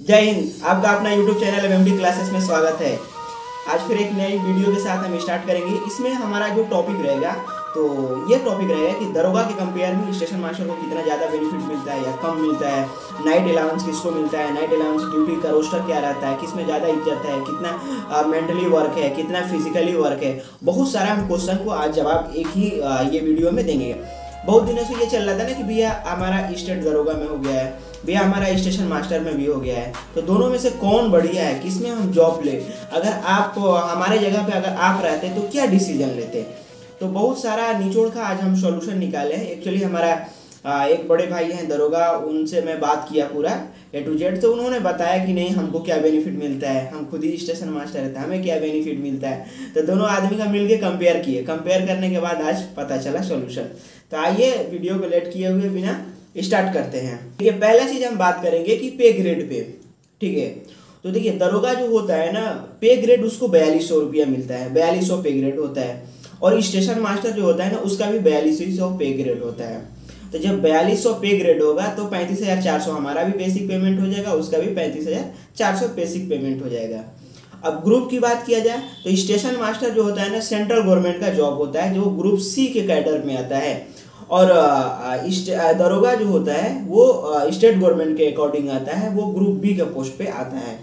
जय हिंद, आपका अपना यूट्यूब चैनल एम क्लासेस में स्वागत है। आज फिर एक नई वीडियो के साथ हम स्टार्ट करेंगे। इसमें हमारा जो टॉपिक रहेगा तो ये टॉपिक रहेगा कि दरोगा के कंपेयर में स्टेशन मास्टर को कितना ज़्यादा बेनिफिट मिलता है या कम मिलता है। नाइट अलाउंस किसको मिलता है? नाइट अलाउंस ड्यूटी का रोस्टर क्या रहता है? किसमें ज़्यादा इज़्ज़त है? कितना मेंटली वर्क है? कितना फिजिकली वर्क है? बहुत सारा हम क्वेश्चन को आज जवाब एक ही ये वीडियो में देंगे। बहुत दिनों से ये चल रहा था ना कि भैया हमारा स्टेट दरोगा में हो गया है। भैया, हमारा स्टेशन मास्टर में भी हो गया है। तो दोनों में से कौन बढ़िया है? किसमें हम जॉब ले? अगर आप, हमारे जगह पे अगर आप रहते तो क्या डिसीज़न लेते? तो बहुत सारा निचोड़ का आज हम सॉल्यूशन निकाले हैं। एक्चुअली हमारा एक बड़े भाई हैं, दरोगा, उनसे मैं बात किया पूरा ए टू जेड तो उन्होंने बताया कि नहीं, हमको क्या बेनिफिट मिलता है? हम खुद ही स्टेशन मास्टर रहते हैं, हमें क्या बेनिफिट मिलता है? तो दोनों आदमी का मिलके कंपेयर किए। कंपेयर करने के बाद आज पता चला सोल्यूशन तो आइए वीडियो को लेट किए हुए बिना स्टार्ट करते हैं। ठीक है पहला चीज़ हम बात करेंगे कि पे ग्रेड पे, ठीक है? तो देखिए, दरोगा जो होता है ना, पे ग्रेड उसको बयालीस सौ रुपया मिलता है, बयालीस सौ पे ग्रेड होता है। और स्टेशन मास्टर जो होता है ना, उसका भी बयालीस सौ पे ग्रेड होता है। तो जब बयालीस सौ पे ग्रेड होगा तो पैंतीस हज़ार चार सौ हमारा भी बेसिक पेमेंट हो जाएगा, उसका भी पैंतीस हज़ार चार सौ बेसिक पेमेंट हो जाएगा। अब ग्रुप की बात किया जाए तो स्टेशन मास्टर जो होता है ना सेंट्रल गवर्नमेंट का जॉब होता है, जो ग्रुप सी के कैडर में आता है। और दरोगा जो होता है, वो स्टेट गवर्नमेंट के अकॉर्डिंग आता है, वो ग्रुप बी के पोस्ट पे आता है।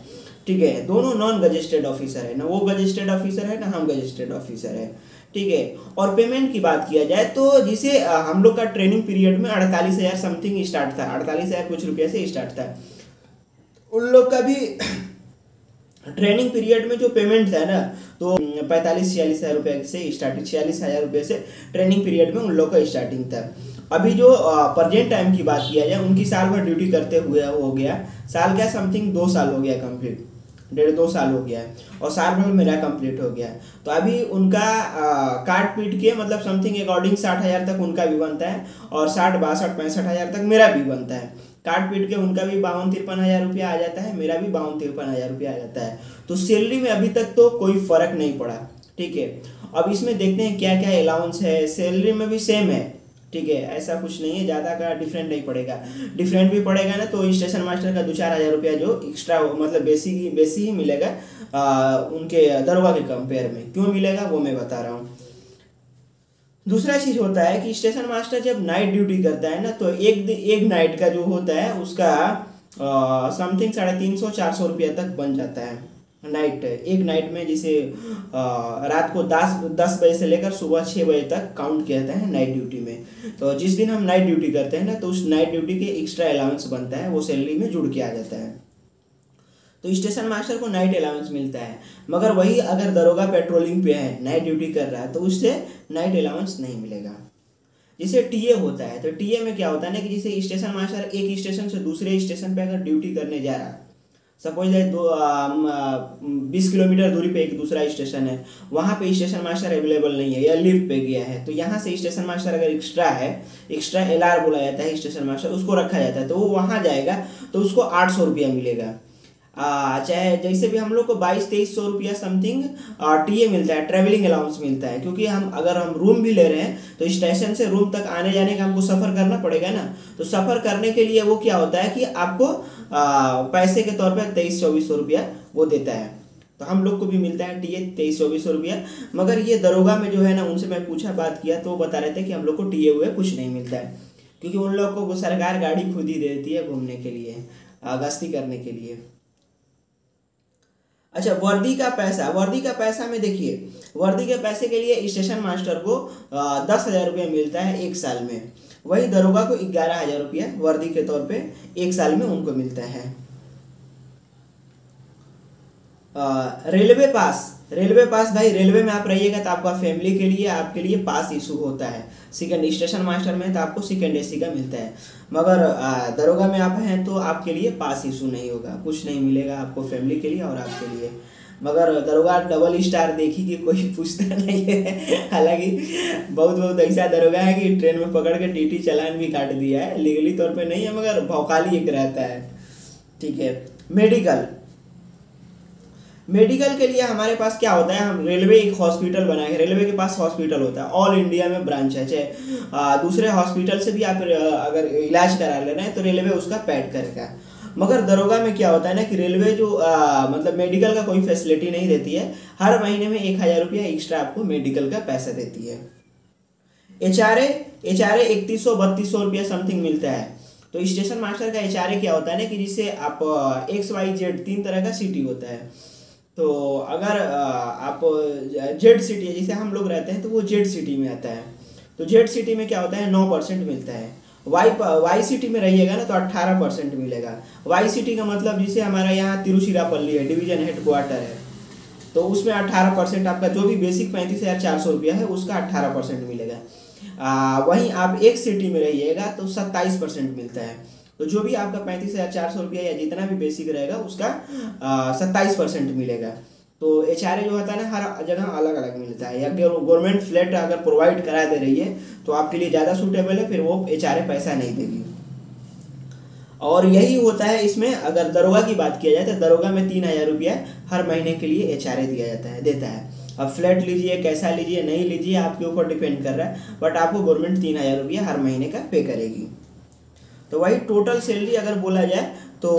ठीक है? दोनों नॉन गजेस्टेड ऑफिसर है। ना वो गजेस्टेड ऑफिसर है, ना हम गजेस्टेड ऑफिसर है। ठीक है? और पेमेंट की बात किया जाए तो जिसे हम लोग का ट्रेनिंग पीरियड में अड़तालीस हज़ार समथिंग स्टार्ट था। अड़तालीस हज़ार कुछ रुपये से स्टार्ट था। उन लोग का भी ट्रेनिंग पीरियड में जो पेमेंट था ना तो पैंतालीस, छियालीस हज़ार रुपये से स्टार्टिंग छियालीस हज़ार रुपये से ट्रेनिंग पीरियड में उन लोग का स्टार्टिंग था। अभी जो प्रजेंट टाइम की बात किया जाए, उनकी साल भर ड्यूटी करते हुए हो गया। साल क्या, समथिंग दो साल हो गया कंप्लीट। डेढ़ दो साल हो गया है और साल भर मेरा कंप्लीट हो गया है। तो अभी उनका काट पीट के मतलब समथिंग अकॉर्डिंग साठ हज़ार तक उनका भी बनता है और साठ बासठ, पैंसठ हज़ार तक मेरा भी बनता है। काट पीट के उनका भी बावन तिरपन हज़ार रुपया आ जाता है मेरा भी बावन तिरपन हज़ार रुपया आ जाता है। तो सैलरी में अभी तक तो कोई फ़र्क नहीं पड़ा ठीक है? अब इसमें देखते हैं क्या क्या अलाउंस है। सैलरी में भी सेम है ठीक है? ऐसा कुछ नहीं है ज़्यादा का डिफरेंट नहीं पड़ेगा। डिफरेंट भी पड़ेगा ना तो स्टेशन मास्टर का दो चार हज़ार रुपया जो एक्स्ट्रा मतलब बेसी बेसी ही मिलेगा आ, उनके दरोगा के कंपेयर में। क्यों मिलेगा वो मैं बता रहा हूँ। दूसरा चीज़ होता है कि स्टेशन मास्टर जब नाइट ड्यूटी करता है ना तो एक एक नाइट का जो होता है, उसका समथिंग साढ़े तीन सौ, चार सौ रुपया तक बन जाता है नाइट एक नाइट में जिसे रात को दस दस बजे से लेकर सुबह छः बजे तक काउंट किया जाता है नाइट ड्यूटी में। तो जिस दिन हम नाइट ड्यूटी करते हैं ना तो उस नाइट ड्यूटी के एक्स्ट्रा अलाउंस बनता है, वो सैलरी में जुड़ के आ जाता है। तो स्टेशन मास्टर को नाइट अलाउंस मिलता है। मगर वही अगर दरोगा पेट्रोलिंग पे है, नाइट ड्यूटी कर रहा है तो उससे नाइट अलाउंस नहीं मिलेगा। जिसे टीए होता है तो टीए में क्या होता है ना कि जैसे स्टेशन मास्टर एक स्टेशन से दूसरे स्टेशन पे अगर ड्यूटी करने जा रहा है, सपोज़ दैट दो बीस किलोमीटर दूरी पे एक दूसरा स्टेशन है, वहाँ पे स्टेशन मास्टर अवेलेबल नहीं है, या लिफ्ट पे गया है तो यहाँ से स्टेशन मास्टर अगर एक्स्ट्रा है एक्स्ट्रा एल बोला जाता है, स्टेशन मास्टर, उसको रखा जाता है तो वो वहाँ जाएगा तो उसको आठ सौ रुपया मिलेगा। चाहे जैसे भी हम लोग को बाईस तेईस सौ रुपया समथिंग टी ए मिलता है ट्रेवलिंग अलाउंस मिलता है। क्योंकि हम अगर हम रूम भी ले रहे हैं तो स्टेशन से रूम तक आने जाने का हमको सफ़र करना पड़ेगा ना। तो सफ़र करने के लिए वो क्या होता है कि आपको आ, पैसे के तौर पर तेईस चौबीस सौ रुपया वो देता है। तो हम लोग को भी मिलता है टी ए तेईस चौबीस सौ रुपया। मगर ये दरोगा में जो है ना उनसे मैं पूछा बात किया तो वो बता रहे थे कि हम लोग को टी ए हुए कुछ नहीं मिलता है। क्योंकि उन लोग को सरकार गाड़ी खुद ही देती है घूमने के लिए गश्ती करने के लिए। अच्छा वर्दी का पैसा, वर्दी का पैसा में देखिए, वर्दी के पैसे के लिए स्टेशन मास्टर को दस हज़ार रुपया मिलता है एक साल में। वही दरोगा को ग्यारह हज़ार रुपया वर्दी के तौर पे एक साल में उनको मिलता है। रेलवे पास रेलवे पास भाई, रेलवे में आप रहिएगा तो आपका फैमिली के लिए, आपके लिए पास इशू होता है। सेकेंड स्टेशन मास्टर में है तो आपको सेकेंड एसी का मिलता है। मगर दरोगा में आप हैं तो आपके लिए पास इशू नहीं होगा। कुछ नहीं मिलेगा आपको फैमिली के लिए और आपके लिए। मगर, दरोगा डबल स्टार देखी कि कोई पूछता नहीं है। हालाँकि, बहुत बहुत ऐसा दरोगा है कि ट्रेन में पकड़ के टीटी चलान भी काट दिया है। लीगली तौर पे नहीं है, मगर भौकाली एक रहता है। ठीक है। मेडिकल मेडिकल के लिए हमारे पास क्या होता है? हम रेलवे एक हॉस्पिटल बनाए रेलवे के पास हॉस्पिटल होता है। ऑल इंडिया में ब्रांच है चाहे दूसरे हॉस्पिटल से भी आप अगर इलाज करा ले रहे हैं तो रेलवे उसका पैड करेगा मगर दरोगा में क्या होता है ना कि रेलवे जो आ, मतलब मेडिकल का कोई फैसिलिटी नहीं देती है हर महीने में एक हज़ार रुपया एक्स्ट्रा आपको मेडिकल का पैसा देती है। एच आर एच आर इकतीस सौ बत्तीस सौ रुपया समथिंग मिलता है। तो स्टेशन मास्टर का एच आर ए क्या होता है ना कि जिसे आप एक्स वाई जेड तीन तरह का सिटी होता है। तो अगर आप जेड सिटी है जिसे हम लोग रहते हैं तो वो जेड सिटी में आता है। तो जेड सिटी में क्या होता है? नौ परसेंट मिलता है। वाई वाई सिटी में रहिएगा ना तो अट्ठारह परसेंट मिलेगा। वाई सिटी का मतलब जिसे हमारा यहाँ तिरुचिरापल्ली है, डिवीज़न हेड क्वार्टर है। तो उसमें अट्ठारह परसेंट आपका जो भी बेसिक पैंतीस हज़ार चार सौ रुपया है, उसका अट्ठारह परसेंट मिलेगा। वहीं आप एक सिटी में रहिएगा तो सत्ताईस परसेंट मिलता है। तो जो भी आपका पैंतीस हज़ार चार सौ रुपया या जितना भी बेसिक रहेगा, उसका सत्ताईस परसेंट मिलेगा। तो एच आर ए जो होता है ना, हर जगह अलग अलग मिलता है। या गवर्नमेंट फ्लैट अगर प्रोवाइड करा दे रही है तो आपके लिए ज़्यादा सूटेबल है, फिर वो एच आर ए पैसा नहीं देगी। और यही होता है इसमें, अगर दरोगा की बात किया जाए तो दरोगा में तीन हज़ार रुपया हर महीने के लिए एच आर ए दिया जाता है, देता है। अब फ्लैट लीजिए, कैसा लीजिए, नहीं लीजिए, आपके ऊपर डिपेंड कर रहा है बट आपको गवर्नमेंट तीन हज़ार रुपया हर महीने का पे करेगी। तो वही टोटल सैलरी अगर बोला जाए तो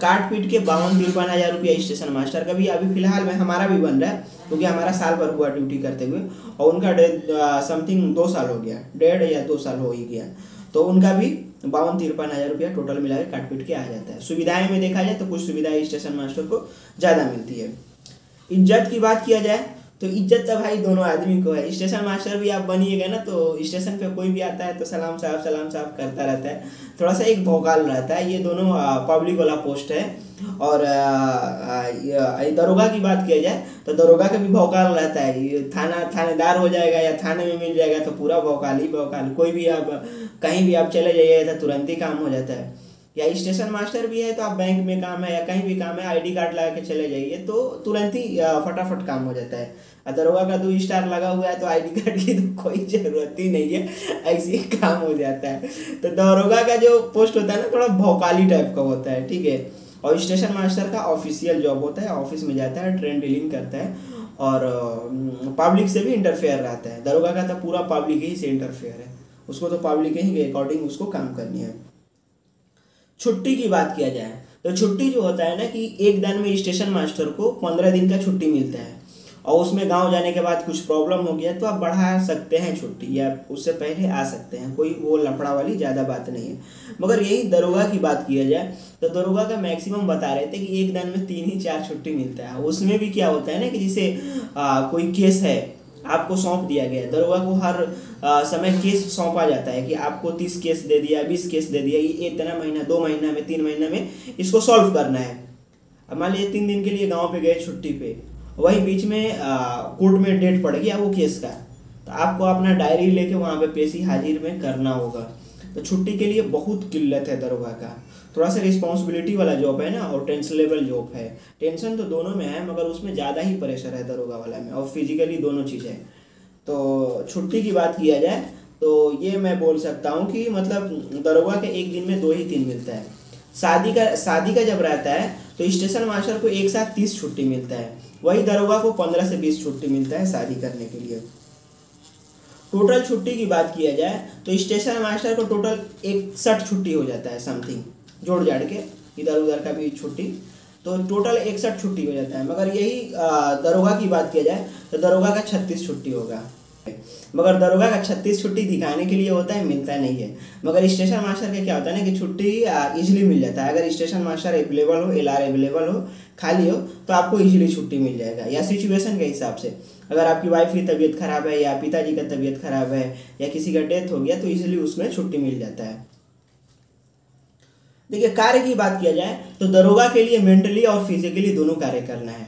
काट पीट के बावन तिरपन हज़ार रुपया स्टेशन मास्टर का भी अभी फ़िलहाल में हमारा भी बन रहा है, क्योंकि तो हमारा साल भर हुआ ड्यूटी करते हुए, और उनका समथिंग दो साल हो गया, डेढ़ या दो साल हो ही गया। तो उनका भी बावन तिरपन हज़ार रुपया टोटल मिला के काट पीट के आ जाता है। सुविधाएँ में देखा जाए तो कुछ सुविधाएँ स्टेशन मास्टर को ज़्यादा मिलती है। इज़्ज़त की बात किया जाए तो इज़्ज़त तो भाई दोनों आदमी को है। स्टेशन मास्टर भी आप बनिएगा ना तो स्टेशन पे कोई भी आता है तो सलाम साहब सलाम साहब करता रहता है। थोड़ा सा एक भोकाल रहता है। ये दोनों पब्लिक वाला पोस्ट है। और दरोगा की बात किया जाए तो दरोगा का भी भौकाल रहता है। थाना, थानेदार हो जाएगा या थाने में मिल जाएगा तो पूरा भौकाल ही भौकाल। कोई भी आप, कहीं भी आप चले जाइए तो तुरंत ही काम हो जाता है। या स्टेशन मास्टर भी है तो आप बैंक में काम है या कहीं भी काम है आईडी कार्ड लगा के चले जाइए तो तुरंत ही फटाफट काम हो जाता है। दरोगा का दो स्टार लगा हुआ है तो आईडी कार्ड की तो कोई ज़रूरत ही नहीं है, ऐसे ही काम हो जाता है। तो दरोगा का जो पोस्ट होता है ना, थोड़ा भौकाली टाइप का होता है, ठीक है? और स्टेशन मास्टर का ऑफिशियल जॉब होता है ऑफ़िस में जाता है ट्रेन डीलिंग करता है और पब्लिक से भी इंटरफेयर रहता है। दरोगा का तो पूरा पब्लिक ही से इंटरफेयर है। उसको तो पब्लिक ही के अकॉर्डिंग उसको काम करनी है। छुट्टी की बात किया जाए तो छुट्टी जो होता है ना कि एक दिन में स्टेशन मास्टर को पंद्रह दिन का छुट्टी मिलता है। और उसमें गाँव जाने के बाद कुछ प्रॉब्लम हो गया तो आप बढ़ा सकते हैं छुट्टी, या उससे पहले आ सकते हैं। कोई वो लफड़ा वाली ज़्यादा बात नहीं है। मगर यही दरोगा की बात किया जाए तो दरोगा का मैक्सिमम बता रहे थे कि एक दिन में तीन ही चार छुट्टी मिलता है। उसमें भी क्या होता है ना कि जैसे कोई केस है आपको सौंप दिया गया है। दरोगा को हर आ, समय केस सौंपा जाता है कि आपको तीस केस दे दिया बीस केस दे दिया ये इतना महीना दो महीना में तीन महीना में इसको सॉल्व करना है। अब मान लीजिए तीन दिन के लिए गाँव पे गए छुट्टी पे वही बीच में कोर्ट में डेट पड़ गया वो केस का तो आपको अपना डायरी लेके वहाँ पे पेशी हाजिर में करना होगा। तो छुट्टी के लिए बहुत किल्लत है दरोगा का। थोड़ा सा रिस्पॉन्सिबिलिटी वाला जॉब है ना, और टेंशन लेवल जॉब है। टेंशन तो दोनों में है, मगर उसमें ज़्यादा ही प्रेशर है दरोगा वाला में, और फिजिकली दोनों चीज़ें तो छुट्टी की बात किया जाए तो ये मैं बोल सकता हूँ कि मतलब दरोगा के एक दिन में दो ही दिन मिलता है। शादी का शादी का जब रहता है तो स्टेशन मास्टर को एक साथ तीस छुट्टी मिलता है। वही दरोगा को पंद्रह से बीस छुट्टी मिलता है शादी करने के लिए। टोटल छुट्टी की बात किया जाए तो स्टेशन मास्टर को टोटल इकसठ छुट्टी हो जाता है समथिंग जोड़ जाड़ के, इधर उधर का भी छुट्टी। तो टोटल इकसठ छुट्टी हो जाता है। मगर यही दरोगा की बात किया जाए तो दरोगा का छत्तीस छुट्टी होगा। मगर दरोगा का छत्तीस छुट्टी दिखाने के लिए होता है, मिलता नहीं है। मगर स्टेशन मास्टर का क्या होता है ना कि छुट्टी इजीली मिल जाता है। अगर स्टेशन मास्टर अवेलेबल हो एल अवेलेबल हो, खाली हो तो आपको इजीली छुट्टी मिल जाएगा। या सिचुएशन के हिसाब से। अगर आपकी वाइफ की तबीयत खराब है या पिताजी का तबीयत खराब है या किसी का डेथ हो गया तो इजीली उसमें छुट्टी मिल जाता है। देखिए, कार्य की बात किया जाए तो दरोगा के लिए मेंटली और फिजिकली दोनों कार्य करना है।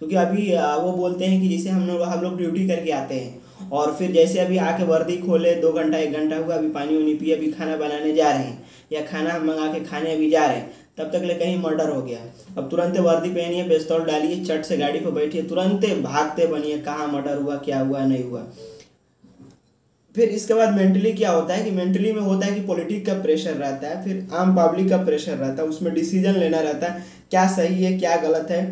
क्योंकि अभी वो बोलते हैं कि जैसे हम लोग हम लोग ड्यूटी करके आते हैं, और फिर जैसे अभी आके वर्दी खोले, दो घंटा, एक घंटा हुआ, अभी पानी वानी पिए, अभी खाना बनाने जा रहे हैं, या खाना मंगा के खाने अभी जा रहे हैं तब तक ले कहीं मर्डर हो गया। अब तुरंत वर्दी पहनिए पिस्तौल डालिए चट से गाड़ी पर बैठिए तुरंत भागते बनिए कहाँ मर्डर हुआ, क्या हुआ, नहीं हुआ। फिर इसके बाद मेंटली क्या होता है कि मेंटली में होता है कि पॉलिटिक का प्रेशर रहता है, फिर आम पब्लिक का प्रेशर रहता है, उसमें डिसीज़न लेना रहता है, क्या सही है, क्या गलत है।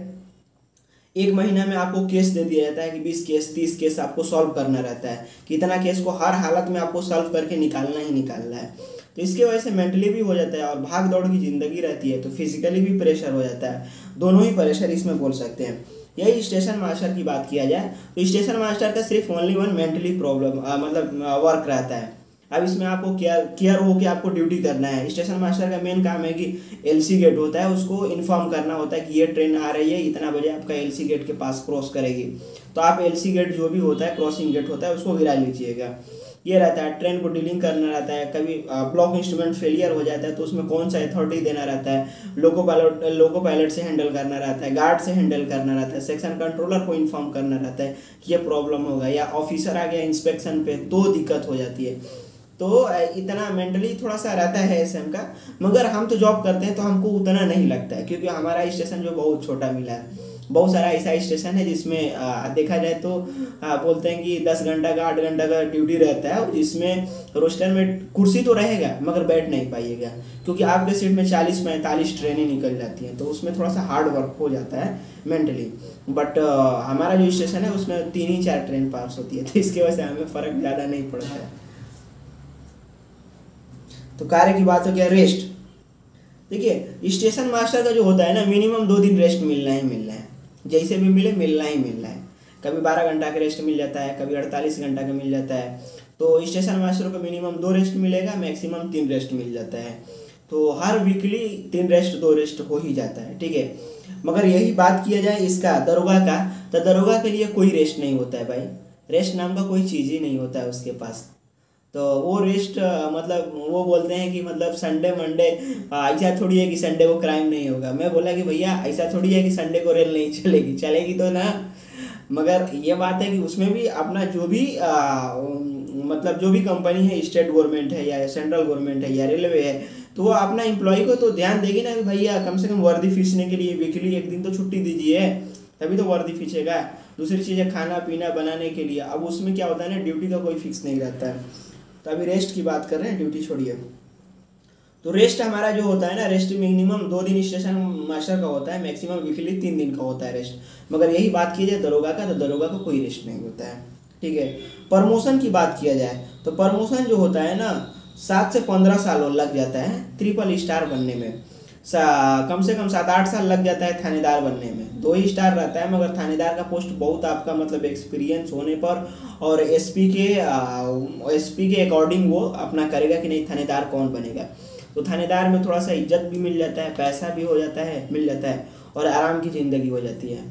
एक महीना में आपको केस दे दिया जाता है कि बीस केस तीस केस आपको सॉल्व करना रहता है, कि इतना केस को हर हालत में आपको सॉल्व करके निकालना ही निकालना है। तो इसके वजह से मेंटली भी हो जाता है और भाग दौड़ की ज़िंदगी रहती है तो फिजिकली भी प्रेशर हो जाता है। दोनों ही प्रेशर इसमें बोल सकते हैं। यही स्टेशन मास्टर की बात किया जाए तो स्टेशन मास्टर का सिर्फ़ ओनली वन मेंटली प्रॉब्लम मतलब वर्क रहता है। अब इसमें आपको केयर केयर हो के आपको ड्यूटी करना है। स्टेशन मास्टर का मेन काम है कि एलसी गेट होता है, उसको इन्फॉर्म करना होता है कि ये ट्रेन आ रही है, इतना बजे आपका एलसी गेट के पास क्रॉस करेगी। तो आप एलसी गेट जो भी होता है क्रॉसिंग गेट होता है, उसको गिरा लीजिएगा। ये रहता है ट्रेन को डीलिंग करना रहता है, कभी ब्लॉक इंस्ट्रूमेंट फेलियर हो जाता है तो उसमें कौन सा अथॉरिटी देना रहता है? लोको पायलट लोको पायलट से हैंडल करना रहता है गार्ड से हैंडल करना रहता है सेक्शन कंट्रोलर को इन्फॉर्म करना रहता है कि ये प्रॉब्लम होगा, या ऑफिसर आ गया इंस्पेक्शन पे तो दिक्कत हो जाती है। तो इतना मेंटली थोड़ा सा रहता है एस का, मगर हम तो जॉब करते हैं तो हमको उतना नहीं लगता है, क्योंकि हमारा स्टेशन जो बहुत छोटा मिला है। बहुत सारा ऐसा स्टेशन है जिसमें देखा जाए तो आ, बोलते हैं कि दस घंटा का आठ घंटा का ड्यूटी रहता है जिसमें रोस्टर में कुर्सी तो रहेगा मगर बैठ नहीं पाइएगा क्योंकि आपके सीट में चालीस पैंतालीस ट्रेनें निकल जाती हैं तो उसमें थोड़ा सा हार्ड वर्क हो जाता है मेंटली बट हमारा जो स्टेशन है उसमें तीन ही चार ट्रेन पास होती है तो इसकी वजह से हमें फ़र्क ज़्यादा नहीं पड़ता है। तो कार्य की बात हो गया रेस्ट देखिए स्टेशन मास्टर का जो होता है ना मिनिमम दो दिन रेस्ट मिलना ही मिलना है। जैसे भी मिले, मिलना ही मिलना है। कभी बारह घंटा का रेस्ट मिल जाता है, कभी अड़तालीस घंटा का मिल जाता है। तो स्टेशन मास्टर को मिनिमम दो रेस्ट मिलेगा मैक्सिमम तीन रेस्ट मिल जाता है। तो हर वीकली तीन रेस्ट दो रेस्ट हो ही जाता है, ठीक है? मगर यही बात किया जाए इसका, दरोगा का तो दरोगा के लिए कोई रेस्ट नहीं होता है भाई। रेस्ट नाम का कोई चीज़ ही नहीं होता है उसके पास। तो वो रेस्ट मतलब वो बोलते हैं कि मतलब संडे मंडे ऐसा थोड़ी है कि संडे को क्राइम नहीं होगा। मैं बोला कि भैया ऐसा थोड़ी है कि संडे को रेल नहीं चलेगी। चलेगी तो ना मगर ये बात है कि उसमें भी अपना जो भी आ, मतलब जो भी कंपनी है स्टेट गवर्नमेंट है या सेंट्रल गवर्नमेंट है या रेलवे है तो वो अपना एम्प्लॉय को तो ध्यान देगी ना कि भैया कम से कम वर्दी फीसने के लिए वीकली एक दिन तो छुट्टी दीजिए तभी तो वर्दी फींचेगा दूसरी चीज़ है खाना पीना बनाने के लिए। अब उसमें क्या होता है ना ड्यूटी का कोई फिक्स नहीं रहता है। तो अभी रेस्ट की बात कर रहे हैं ड्यूटी छोड़िए। तो रेस्ट हमारा जो होता है ना रेस्ट मिनिमम दो दिन स्टेशन मास्टर का होता है मैक्सिमम वीकली तीन दिन का होता है रेस्ट मगर यही बात की जाए दरोगा का तो दरोगा का कोई रेस्ट नहीं होता है। ठीक है? प्रमोशन की बात किया जाए तो प्रमोशन जो होता है ना, सात से पंद्रह साल लग जाता है ट्रिपल स्टार बनने में। कम से कम सात आठ साल लग जाता है थानेदार बनने में। दो ही स्टार रहता है, मगर थानेदार का पोस्ट बहुत आपका मतलब एक्सपीरियंस होने पर, और एसपी के एसपी के अकॉर्डिंग वो अपना करेगा कि नहीं, थानेदार कौन बनेगा। तो थानेदार में थोड़ा सा इज़्ज़त भी मिल जाता है, पैसा भी हो जाता है, मिल जाता है, और आराम की ज़िंदगी हो जाती है।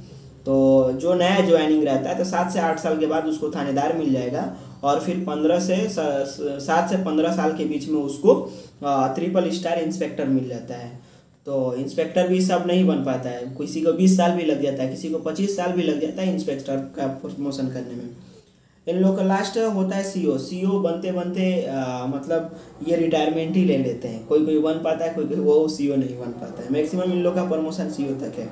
तो जो नया ज्वाइनिंग रहता है तो सात से आठ साल के बाद उसको थानेदार मिल जाएगा, और फिर पंद्रह से सात से पंद्रह साल के बीच में उसको ट्रिपल स्टार इंस्पेक्टर मिल जाता है। तो इंस्पेक्टर भी सब नहीं बन पाता है। किसी को बीस साल भी लग जाता है किसी को पच्चीस साल भी लग जाता है इंस्पेक्टर का प्रमोशन करने में। इन लोग का लास्ट होता है सीओ सीओ बनते बनते आ, मतलब ये रिटायरमेंट ही ले लेते हैं। कोई कोई बन पाता है कोई कोई वो सीओ नहीं बन पाता है। मैक्सिमम इन लोग का प्रमोशन सीओ तक है।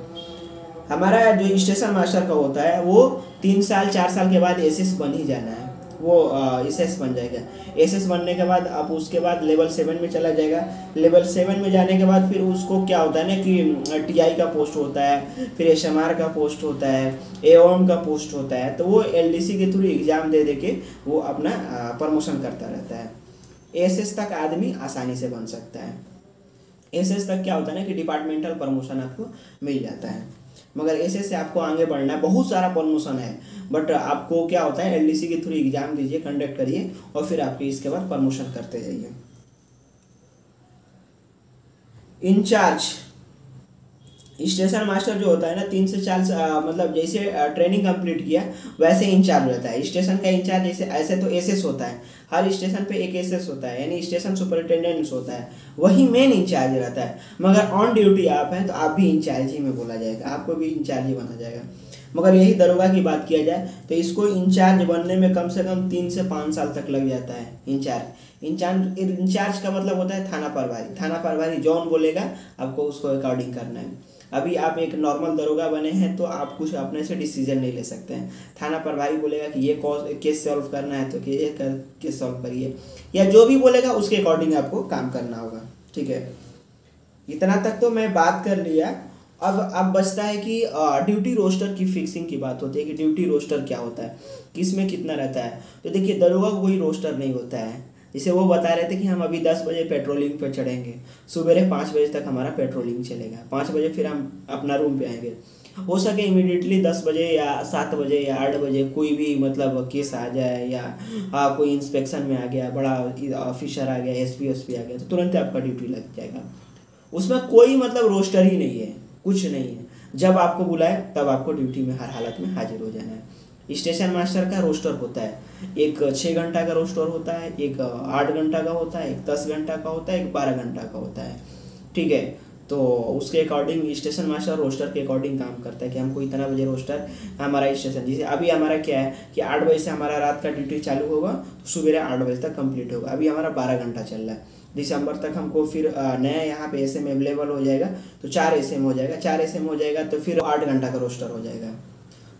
हमारा जो स्टेशन मास्टर का होता है वो तीन साल चार साल के बाद एस बन ही जाना है। वो एस एस बन जाएगा। एस एस बनने के बाद आप उसके बाद लेवल सेवन में चला जाएगा। लेवल सेवन में जाने के बाद फिर उसको क्या होता है ना कि टी आई का पोस्ट होता है, फिर एस एम आर का पोस्ट होता है ए का पोस्ट होता है तो वो एल डी सी के थ्रू एग्ज़ाम दे दे के वो अपना प्रमोशन करता रहता है। एस एस तक आदमी आसानी से बन सकता है। एस एस तक क्या होता है ना कि डिपार्टमेंटल प्रमोशन आपको मिल जाता है। मगर ऐसे ऐसे आपको आगे बढ़ना है। बहुत सारा प्रमोशन है। बट आपको क्या होता है एलडीसी के थ्रू एग्ज़ाम दीजिए कंडक्ट करिए और फिर आपके इसके बाद प्रमोशन करते जाइए। इंचार्ज स्टेशन मास्टर जो होता है ना, तीन से चार मतलब जैसे ट्रेनिंग कंप्लीट किया, वैसे इंचार्ज रहता है। स्टेशन का इंचार्ज जैसे ऐसे तो एसएस होता है। हर स्टेशन पे एक एसएस होता है, यानी स्टेशन सुपरिटेंडेंट होता है। वही मेन इंचार्ज रहता है। मगर ऑन ड्यूटी आप हैं तो आप भी इंचार्ज ही में बोला जाएगा। आपको भी इंचार्ज ही बना जाएगा। मगर यही दरोगा की बात किया जाए तो इसको इंचार्ज बनने में कम से कम तीन से पाँच साल तक लग जाता है इंचार्ज इंचार्ज इंचार्ज का मतलब होता है थाना प्रभारी। थाना प्रभारी जौन बोलेगा, आपको उसको अकॉर्डिंग करना है। अभी आप एक नॉर्मल दरोगा बने हैं तो आप कुछ अपने से डिसीज़न नहीं ले सकते हैं। थाना प्रभारी बोलेगा कि ये केस सॉल्व करना है तो कि ये केस सॉल्व करिए। या जो भी बोलेगा, उसके अकॉर्डिंग आपको काम करना होगा। ठीक है? इतना तक तो मैं बात कर लिया। अब अब बचता है कि ड्यूटी रोस्टर की फिक्सिंग की बात होती है कि ड्यूटी रोस्टर क्या होता है? किसमें कितना रहता है? तो देखिए, दरोगा कोई रोस्टर नहीं होता है। जैसे वो बता रहे थे कि हम अभी दस बजे पेट्रोलिंग पर चढ़ेंगे। सुबह पाँच बजे तक हमारा पेट्रोलिंग चलेगा। पाँच बजे फिर हम अपना रूम पे आएँगे। हो सके इमिडिएटली दस बजे या सात बजे या आठ बजे कोई भी मतलब केस आ जाए या आ, कोई इंस्पेक्शन में आ गया बड़ा ऑफिसर आ गया एस पी एस पी आ गया तो तुरंत आपका ड्यूटी लग जाएगा। उसमें कोई मतलब रोस्टर ही नहीं है कुछ नहीं है। जब आपको बुलाए तब आपको ड्यूटी में हर हालत में हाजिर हो जाना है। स्टेशन मास्टर का रोस्टर होता है। एक छः घंटा का रोस्टर होता है, एक आठ घंटा का होता है, एक दस घंटा का होता है, एक बारह घंटा का होता है। ठीक है तो उसके अकॉर्डिंग स्टेशन मास्टर रोस्टर के अकॉर्डिंग काम करता है कि हमको इतना बजे रोस्टर हमारा स्टेशन, जैसे अभी हमारा क्या है कि आठ बजे से हमारा रात का ड्यूटी चालू होगा तो सुबह आठ बजे तक कंप्लीट होगा। अभी हमारा बारह घंटा चल रहा है। दिसंबर तक हमको फिर नया यहाँ पे एस एम अवेलेबल हो जाएगा तो चार एस एम हो जाएगा। चार एस एम हो जाएगा तो फिर आठ घंटा का रोस्टर हो जाएगा।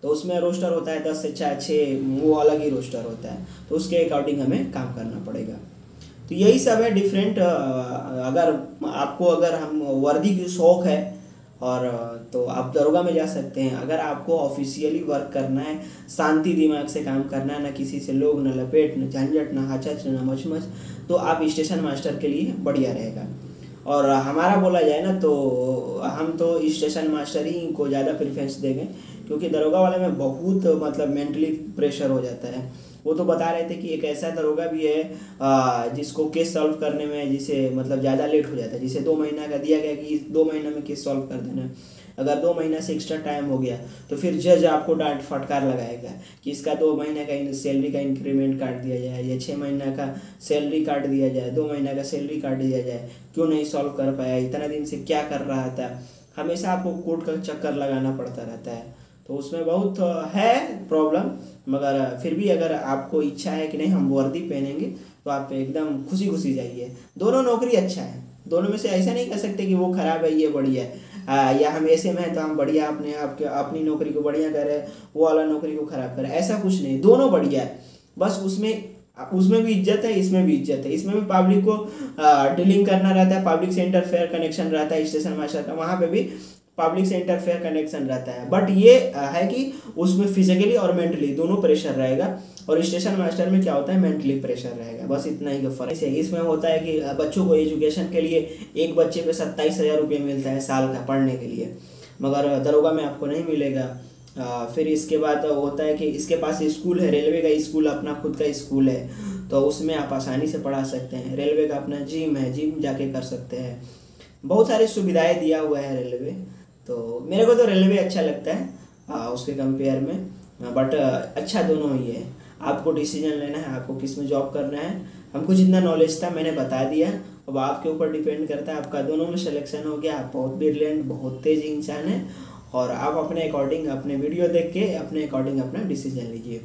तो उसमें रोस्टर होता है दस से चार छः, वो अलग ही रोस्टर होता है। तो उसके अकॉर्डिंग हमें काम करना पड़ेगा। तो यही सब है डिफरेंट अगर आपको अगर हम वर्दी की शौक है, और तो आप दरोगा में जा सकते हैं। अगर आपको ऑफिशियली वर्क करना है, शांति दिमाग से काम करना है, ना किसी से लोग, न लपेट, न झंझट, न हचच न मचमच तो आप स्टेशन मास्टर के लिए बढ़िया रहेगा। और हमारा बोला जाए ना तो हम तो स्टेशन मास्टर ही को ज़्यादा प्रेफरेंस देंगे। क्योंकि दरोगा वाले में बहुत मतलब मेंटली प्रेशर हो जाता है। वो तो बता रहे थे कि एक ऐसा दरोगा भी है जिसको केस सॉल्व करने में, जिसे मतलब ज़्यादा लेट हो जाता है, जिसे दो महीना का दिया गया कि दो महीने में केस सॉल्व कर देना अगर दो महीना से एक्स्ट्रा टाइम हो गया तो फिर जज आपको डांट फटकार लगाएगा कि इसका दो महीने का सैलरी का इंक्रीमेंट काट दिया जाए, या छः महीना का सैलरी काट दिया जाए, दो महीना का सैलरी काट दिया जाए, क्यों नहीं सॉल्व कर पाया, इतना दिन से क्या कर रहा था? हमेशा आपको कोर्ट का चक्कर लगाना पड़ता रहता है। तो उसमें बहुत है प्रॉब्लम मगर फिर भी अगर आपको इच्छा है कि नहीं हम वर्दी पहनेंगे तो आप एकदम खुशी खुशी जाइए। दोनों नौकरी अच्छा है। दोनों में से ऐसा नहीं कह सकते कि वो खराब है ये बढ़िया है। आ, या हम ऐसे में हैं तो हम बढ़िया अपने आपके अपनी नौकरी को बढ़िया करें वो वाला नौकरी को खराब करें। ऐसा कुछ नहीं। दोनों बढ़िया है। बस उसमें उसमें भी इज़्ज़त है इसमें भी इज़्ज़त है। इसमें भी पब्लिक को डीलिंग करना रहता है पब्लिक से इंटरफेयर कनेक्शन रहता है स्टेशन मास्टर का वहाँ पे भी पब्लिक से इंटरफेयर कनेक्शन रहता है। बट ये है कि उसमें फिजिकली और मेंटली दोनों प्रेशर रहेगा और स्टेशन मास्टर में क्या होता है? मेंटली प्रेशर रहेगा। बस इतना ही फ़र्क है। इसमें होता है कि बच्चों को एजुकेशन के लिए एक बच्चे पे सत्ताईस हज़ार रुपये मिलता है साल का पढ़ने के लिए। मगर दरोगा में आपको नहीं मिलेगा। आ, फिर इसके बाद होता है कि इसके पास स्कूल है। रेलवे का स्कूल अपना खुद का स्कूल है। तो उसमें आप आसानी से पढ़ा सकते हैं। रेलवे का अपना जिम है। जिम जाके कर सकते हैं। बहुत सारी सुविधाएँ दिया हुआ है रेलवे। तो मेरे को तो रेलवे अच्छा लगता है आ, उसके कंपेयर में। बट अच्छा दोनों ही है। आपको डिसीज़न लेना है आपको किसमें जॉब करना है। हमको जितना नॉलेज था मैंने बता दिया। अब आपके ऊपर डिपेंड करता है आपका दोनों में सिलेक्शन हो गया। आप बहुत ब्रिलियंट बहुत तेज इंसान है। और आप अपने अकॉर्डिंग अपने वीडियो देख के अपने अकॉर्डिंग अपना डिसीज़न लीजिए।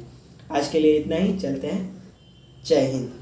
आज के लिए इतना ही चलते हैं। जय हिंद।